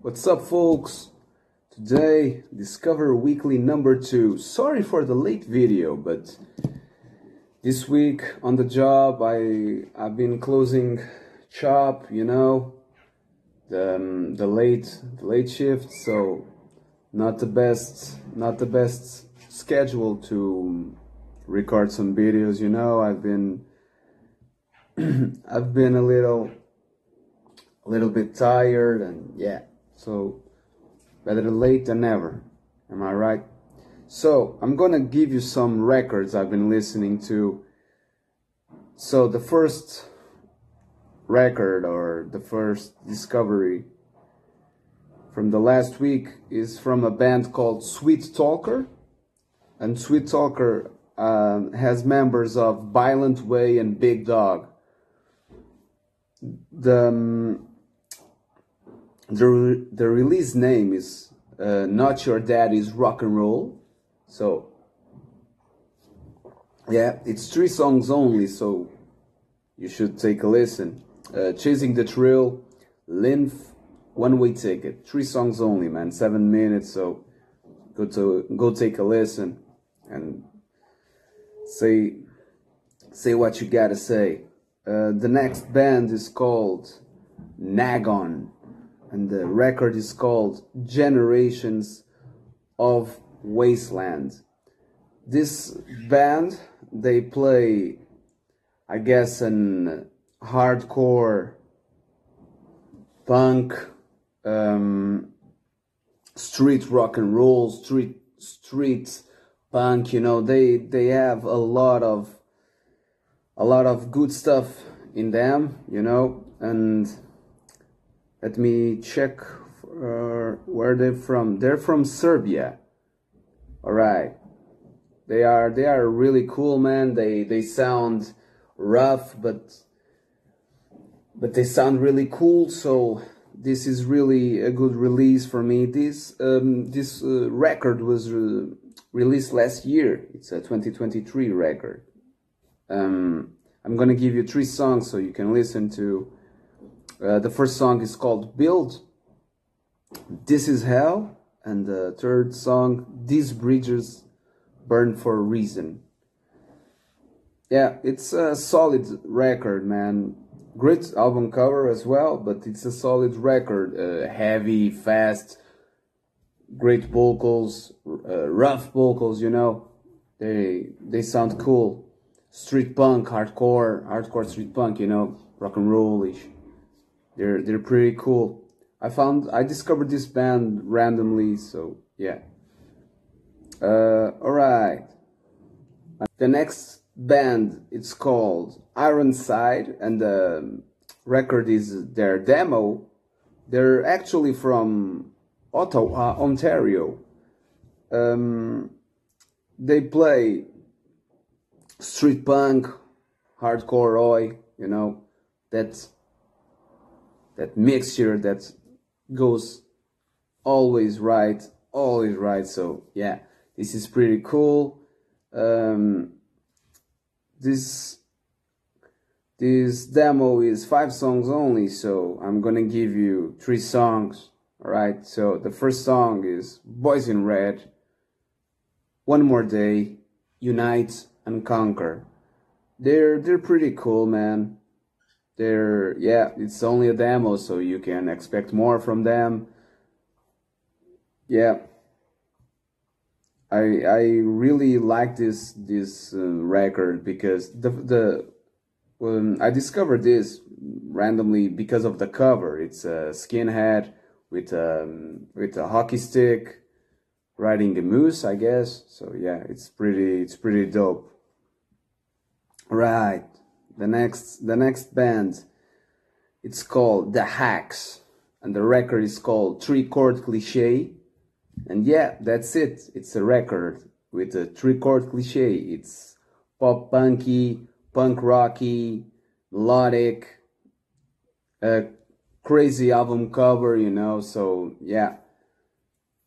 What's up, folks? Today, Discover Weekly number two. Sorry for the late video, but this week on the job, I I've been closing shop, you know, the um, the late the late shift, so not the best not the best schedule to record some videos. You know, I've been I've been a little a little bit tired and yeah so better late than never. Am i right? So i'm gonna give you some records i've been listening to. So the first record or the first discovery from the last week is from a band called sweet talker. And sweet talker um, has members of violent way and big dog. The um, the the release name is uh, not your daddy's rock and roll. So yeah it's three songs only so you should take a listen. Uh, chasing the Trail, lymph one way ticket. Three songs only man. Seven minutes so go to go take a listen and say say what you gotta say. Uh, the next band is called nagon and the record is called Generations of Wasteland. This band, they play, I guess, an hardcore punk, um, street rock and roll, street street punk. You know, they they have a lot of a lot of good stuff in them. You know, and let me check uh, where they're from. They're from Serbia. All right. They are they are really cool, man. They they sound rough, but but they sound really cool. So this is really a good release for me. This um, this uh, record was re released last year. It's a 2023 record. Um, I'm gonna give you three songs so you can listen to uh, the first song is called Build. This is Hell. And the third song, These Bridges Burn for a Reason. Yeah, it's a solid record, man. Great album cover as well, but it's a solid record. Uh, heavy, fast, great vocals, uh, rough vocals, you know. They they sound cool. Street punk, hardcore, hardcore street punk, you know, rock and rollish. They're they're pretty cool. I found I discovered this band randomly, so yeah. Uh, all right. The next band it's called Ironside, and the record is their demo. They're actually from Ottawa, Ontario. Um, they play street punk, hardcore oi, you know, that's that mixture that goes always right, always right. So yeah, this is pretty cool. Um, this this demo is five songs only, so I'm gonna give you three songs. Alright, so the first song is Boys in Red, One More Day, Unite and Conquer. They're they're pretty cool, man they're yeah it's only a demo so you can expect more from them. Yeah. I i really like this this uh, record because the the when i discovered this randomly because of the cover. It's a skinhead with um with a hockey stick riding a moose i guess. So yeah it's pretty it's pretty dope. Right the next the next band it's called the hacks and the record is called three chord cliche. And yeah that's it. It's a record with a three chord cliche. It's pop punky punk rocky melodic a crazy album cover you know so yeah.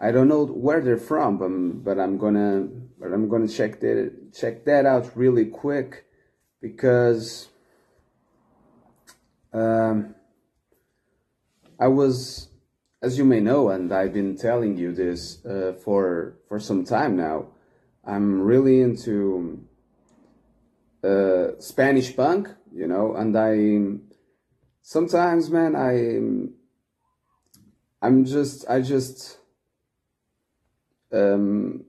I don't know where they're from but, but i'm gonna but i'm gonna check that check that out really quick because um, I was as you may know, and I've been telling you this uh, for for some time now, I'm really into uh, Spanish punk, you know, and I sometimes, man, I I'm just I just um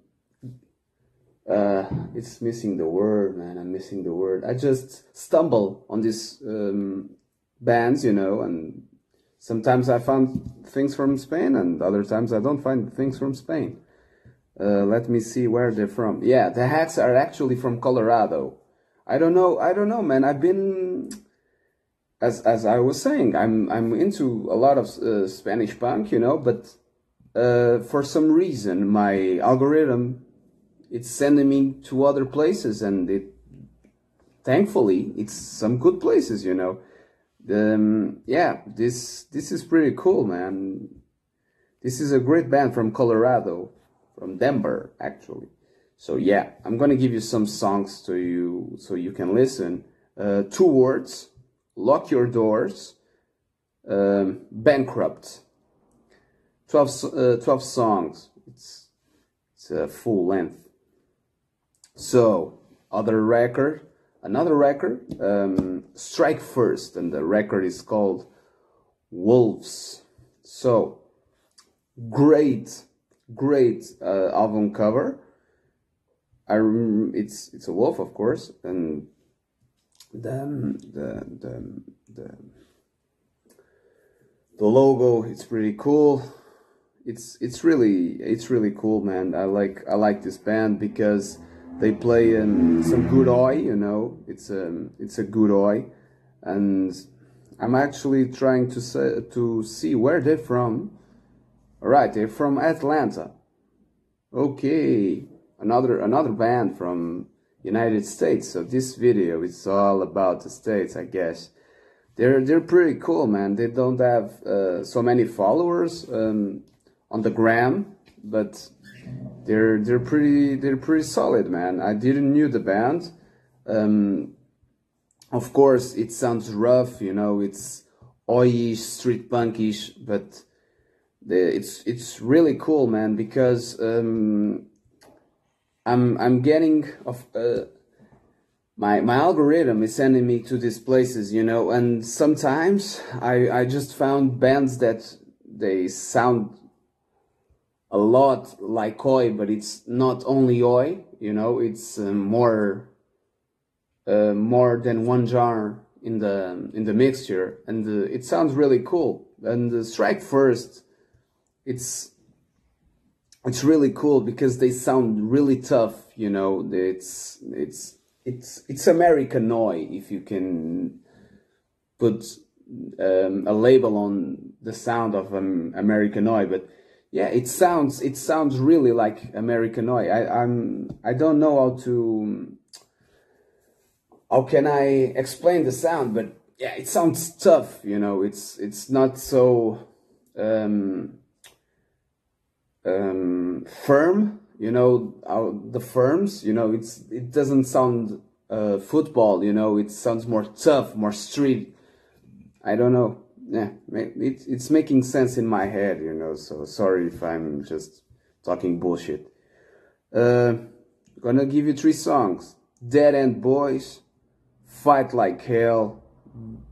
uh it's missing the word man. I'm missing the word. I just stumble on these um bands you know and sometimes i found things from spain and other times i don't find things from spain. Uh, let me see where they're from. Yeah the hats are actually from colorado. I don't know i don't know man. I've been as as i was saying i'm i'm into a lot of uh, spanish punk you know but uh, for some reason my algorithm it's sending me to other places and it thankfully it's some good places you know. Um, yeah this this is pretty cool man. This is a great band from colorado from denver actually. So yeah i'm gonna give you some songs to you so you can listen. Uh, two words lock your doors um, bankrupt. 12, uh, 12 songs. It's it's a full length so, other record, another record, um, Strike First, and the record is called Wolves. So, great, great uh, album cover. I it's it's a wolf, of course, and the the the the, the logo it's pretty cool. It's it's really it's really cool, man. I like I like this band because they play um, some good oi, you know. It's a um, it's a good oi, and I'm actually trying to say, to see where they're from. All right, they're from Atlanta. Okay, another another band from United States. So this video is all about the states, I guess. They're they're pretty cool, man. They don't have uh, so many followers um, on the gram, but they're they're pretty they're pretty solid, man. I didn't knew the band. Um, of course, it sounds rough, you know. It's oi street punkish, but the, it's it's really cool, man. Because um, I'm I'm getting of uh, my my algorithm is sending me to these places, you know. And sometimes I I just found bands that they sound a lot like oi, but it's not only oi. You know, it's uh, more uh, more than one jar in the in the mixture, and uh, it sounds really cool. And the strike first, it's it's really cool because they sound really tough. You know, it's it's it's it's American oi if you can put um, a label on the sound of um, American oi, but yeah, it sounds it sounds really like American oi. I I'm I don't know how to how can I explain the sound, but yeah, it sounds tough. You know, it's it's not so um, um, firm. You know, how the firms. You know, it's it doesn't sound uh, football. You know, it sounds more tough, more street. I don't know yeah, it, it's making sense in my head, you know, so sorry if I'm just talking bullshit. Uh, gonna give you three songs. Dead End Boys, Fight Like Hell,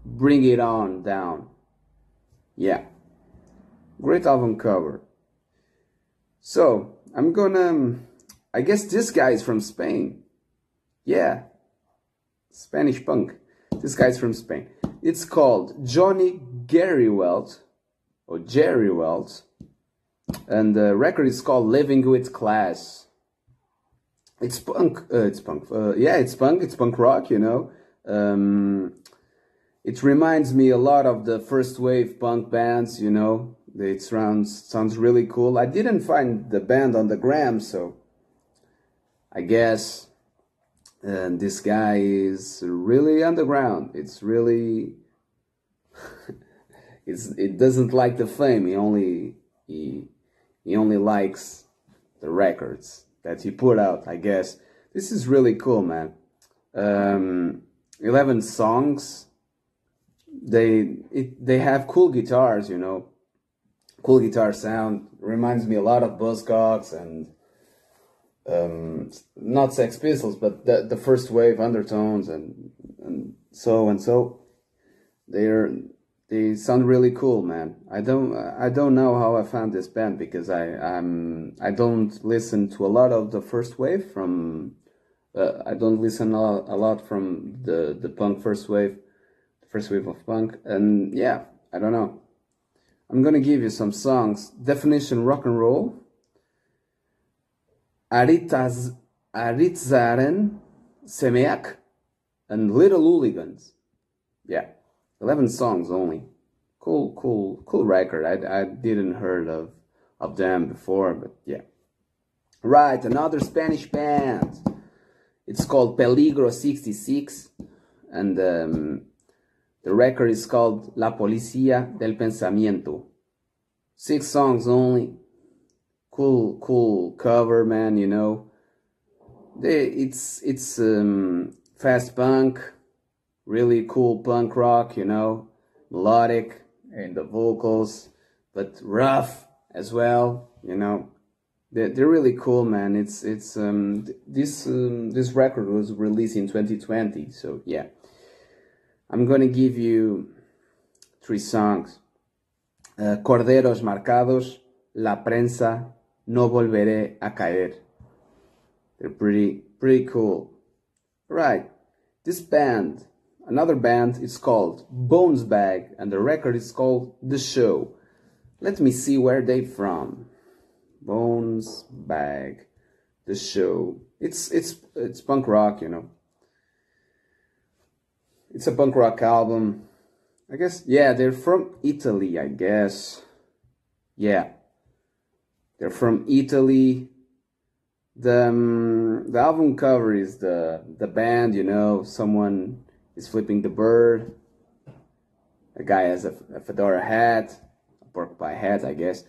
Bring It On Down. Yeah. Great album cover. So, I'm gonna, um, I guess this guy is from Spain. Yeah. Spanish punk. This guy's from Spain. It's called Johnny Gary Welt, or Jerry Welt, and the record is called Living with Class. It's punk, uh, it's punk, uh, yeah, it's punk, it's punk rock, you know. Um, it reminds me a lot of the first wave punk bands, you know. It sounds sounds really cool. I didn't find the band on the gram, so I guess and this guy is really underground. It's really it's it doesn't like the fame. He only he he only likes the records that he put out. I guess this is really cool, man. Um, Eleven songs. They it, they have cool guitars, you know. cool guitar sound. Reminds me a lot of Buzzcocks and um, not Sex Pistols, but the the first wave undertones and and so and so. They're they sound really cool, man. I don't I don't know how I found this band because I I'm I don't listen to a lot of the first wave from uh, I don't listen a lot, from the the punk first wave, first wave of punk, and yeah, I don't know. I'm gonna give you some songs. Definition rock and roll. Aritaz, Aritzaren, Semeak, and Little Hooligans. Yeah, 11 songs only. Cool, cool, cool record. I, I didn't heard of, of them before, but yeah. Right, another Spanish band. It's called Peligro 66, and um, the record is called La Policía del Pensamiento. Six songs only. Cool, cool cover, man. You know, they, it's it's um, fast punk, really cool punk rock. You know, melodic and the vocals, but rough as well. You know, they're, they're really cool, man. It's it's um, this um, this record was released in 2020, so yeah. I'm to give you three songs. Uh, Corderos Marcados, La Prensa, No Volveré a Caer. They're pretty, pretty cool. Right, this band, another band, is called Bones Bag, and the record is called The Show. Let me see where they from. Bones Bag, The Show. It's it's it's punk rock, you know. It's a punk rock album. I guess, yeah, they're from Italy, I guess. Yeah. They're from Italy. The, um, the album cover is the, the band, you know, someone is flipping the bird. A guy has a, a fedora hat, a pork pie hat, I guess.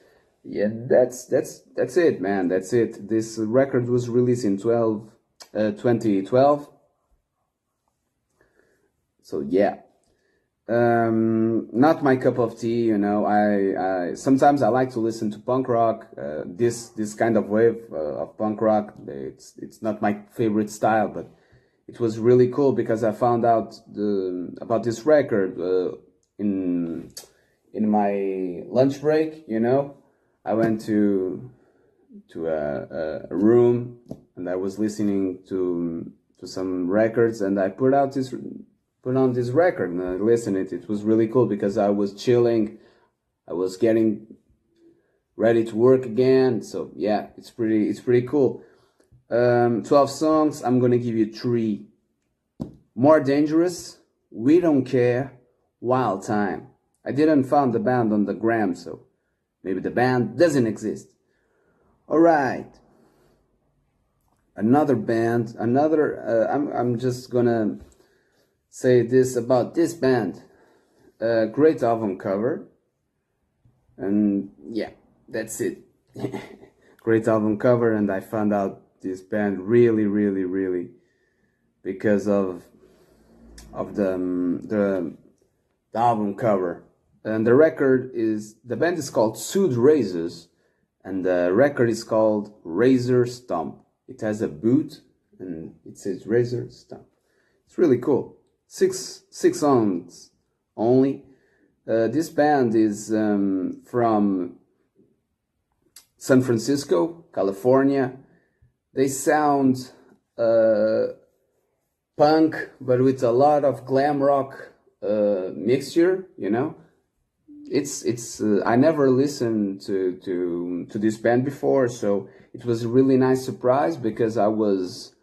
Yeah, that's that's that's it, man. That's it. This record was released in 12, uh, 2012 so yeah um, not my cup of tea you know I, I sometimes i like to listen to punk rock uh, this this kind of wave uh, of punk rock it's it's not my favorite style but it was really cool because i found out the about this record uh, in in my lunch break you know i went to to a, a room and i was listening to to some records and i put out this put on this record and I listened it. It was really cool because I was chilling. I was getting ready to work again. So yeah, it's pretty it's pretty cool. Um, 12 songs. I'm gonna give you three. More dangerous. We don't care. Wild time. I didn't find the band on the gram, so maybe the band doesn't exist. All right. Another band. Another. Uh, I'm I'm just gonna say this about this band. A great album cover. And yeah, that's it. great album cover and I found out this band really, really, really because of of the um, the, the album cover. And the record is the band is called Suede Razors and the record is called Razor Stomp. It has a boot and it says Razor Stomp. It's really cool six six songs only. Uh, this band is um, from San Francisco, California. They sound uh, punk, but with a lot of glam rock uh, mixture. You know, it's it's. Uh, I never listened to to to this band before, so it was a really nice surprise because I was.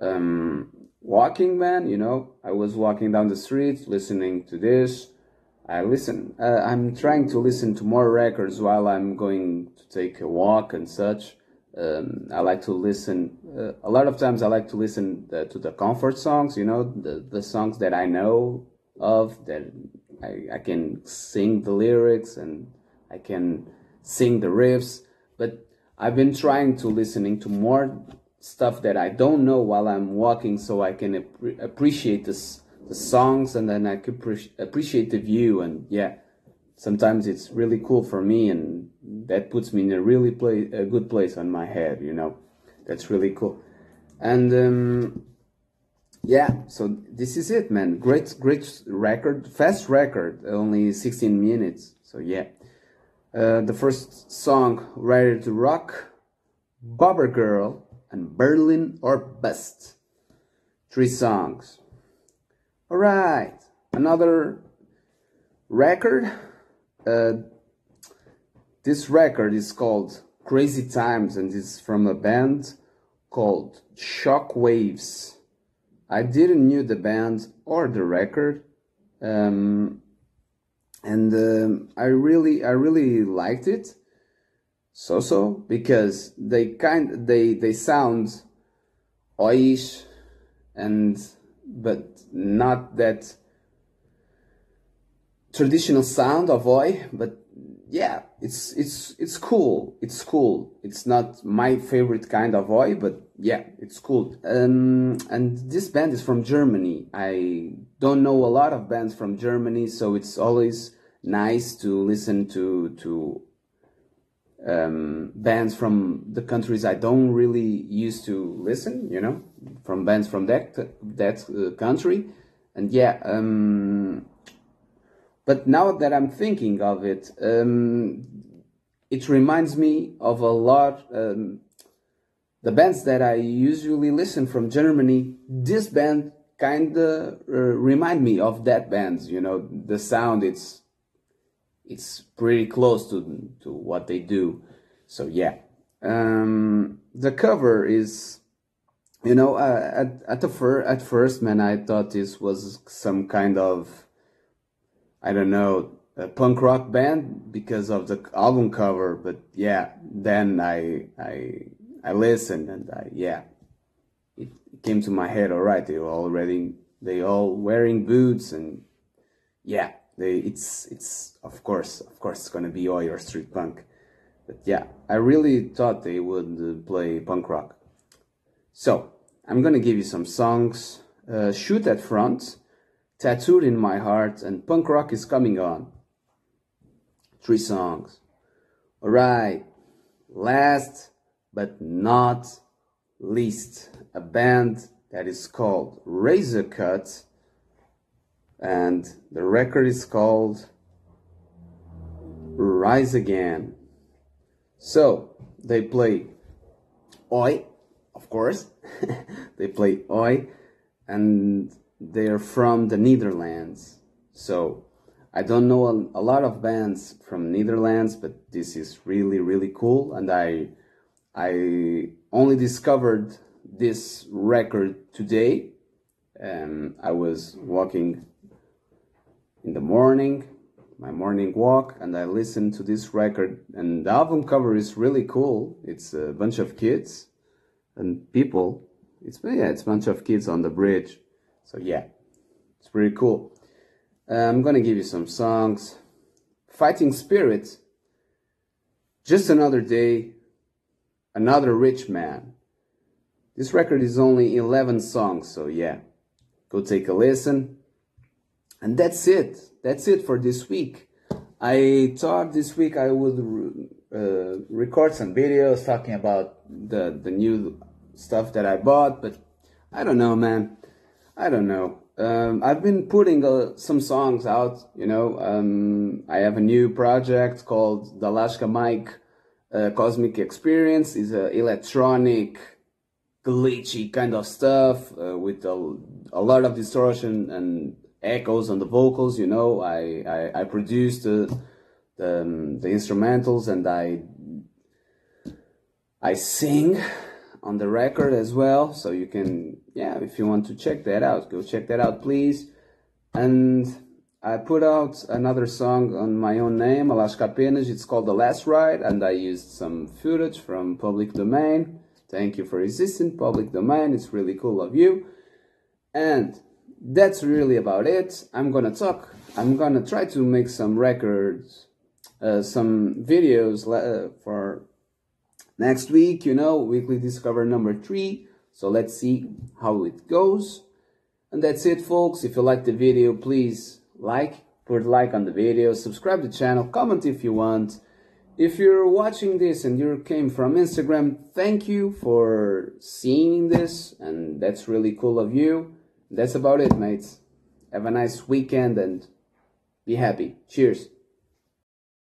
Um, walking man you know i was walking down the street listening to this i listen uh, i'm trying to listen to more records while i'm going to take a walk and such um, i like to listen uh, a lot of times i like to listen uh, to the comfort songs you know the, the songs that i know of that I, I can sing the lyrics and i can sing the riffs. But i've been trying to listening to more stuff that I don't know while I'm walking so I can ap appreciate this, the songs and then I could appreciate the view and yeah sometimes it's really cool for me and that puts me in a really play a good place on my head you know? That's really cool. And um, yeah so this is it man. Great great record fast record only 16 minutes so yeah. Uh, the first song ready to rock bovver girl and berlin or bust. Three songs. All right another record uh, this record is called crazy times and it's from a band called shockwaves I didn't knew the band or the record, um, and um, I really I really liked it. So so because they kind they they sound oyish and but not that traditional sound of oi, but yeah, it's it's it's cool. It's cool. It's not my favorite kind of oi, but yeah, it's cool. Um, and this band is from Germany. I don't know a lot of bands from Germany, so it's always nice to listen to to um, bands from the countries I don't really used to listen. You know, from bands from that that uh, country, and yeah. Um, but now that I'm thinking of it, um, it reminds me of a lot. Um, the bands that I usually listen from Germany, this band kind of uh, remind me of that bands. You know, the sound it's it's pretty close to to what they do. So yeah, um, the cover is. You know, uh, at at the fir- at first, man, I thought this was some kind of I don't know, a punk rock band because of the album cover. But yeah, then I I I listened and I yeah, it came to my head. All right, they were already they all wearing boots and yeah, they it's it's of course of course it's gonna be all your street punk. But yeah, I really thought they would uh, play punk rock. So I'm gonna give you some songs. Uh, Shoot at Front Tattooed in My Heart, and Punk Rock is Coming On. Three songs. Alright, last but not least, a band that is called Razor Cut, and the record is called Rise Again. So, they play Oi, of course, they play Oi, and they're from the Netherlands. So I don't know a, a, lot of bands from Netherlands, but this is really really cool, and I I only discovered this record today. Um, I was walking in the morning, my morning walk, and I listened to this record. And the album cover is really cool. It's a bunch of kids and people. It's yeah, it's a bunch of kids on the bridge so yeah, it's pretty cool. Uh, I'm gonna give you some songs. Fighting Spirit, Just Another Day, Another Rich Man. This record is only 11 songs, so yeah, go take a listen. And that's it. That's it for this week. I thought this week I would uh, record some videos talking about the, the new stuff that I bought, but I don't know, man. I don't know. Um, I've been putting uh, some songs out. You know, um, I have a new project called the Lashka Mike uh, Cosmic Experience. is a electronic, glitchy kind of stuff uh, with a, a lot of distortion and echoes on the vocals. You know, I I, I produced the the, um, the instrumentals and I I sing on the record as well. So you can, yeah, if you want to check that out, go check that out, please. And I put out another song on my own name, Alaska Penas. It's called The Last Ride, and I used some footage from public domain. Thank you for existing, public domain. It's really cool of you. And that's really about it. I'm gonna talk. I'm gonna try to make some records, uh, some videos uh, for Next week, you know, weekly discover number three. So let's see how it goes. And that's it, folks. If you like the video, please like, put like on the video, subscribe to the channel, comment if you want. if you're watching this and you came from Instagram, thank you for seeing this, and that's really cool of you. That's about it, mates. Have a nice weekend and be happy. Cheers.